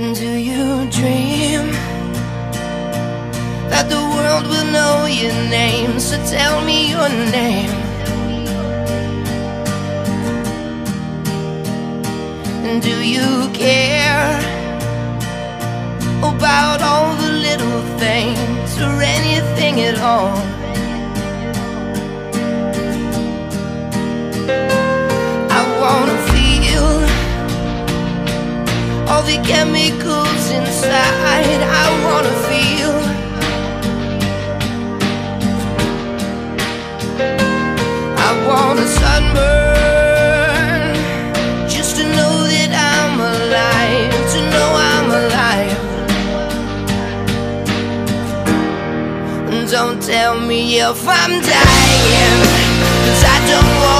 Do you dream that the world will know your name? So tell me your name. Do you care about all all the chemicals inside. I wanna feel. I wanna sunburn just to know that I'm alive, to know I'm alive. Don't tell me if I'm dying, cause I don't know.